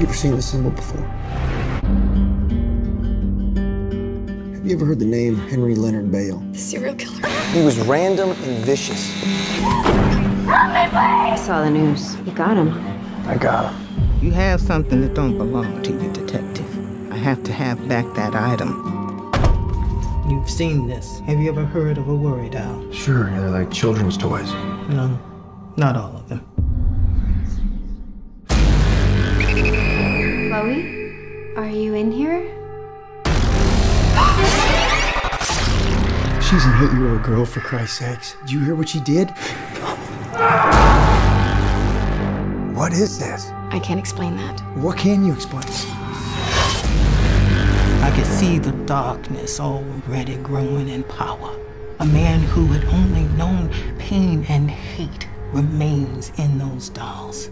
You ever seen this symbol before? Have you ever heard the name Henry Leonard Bale? The serial killer. He was random and vicious. I saw the news. You got him. I got him. You have something that don't belong to you, detective. I have to have back that item. You've seen this. Have you ever heard of a worry doll? Sure, they're like children's toys. No, not all of them. Chloe? Are you in here? She's an eight-year-old girl, for Christ's sakes. Did you hear what she did? What is this? I can't explain that. What can you explain? I could see the darkness already growing in power. A man who had only known pain and hate remains in those dolls.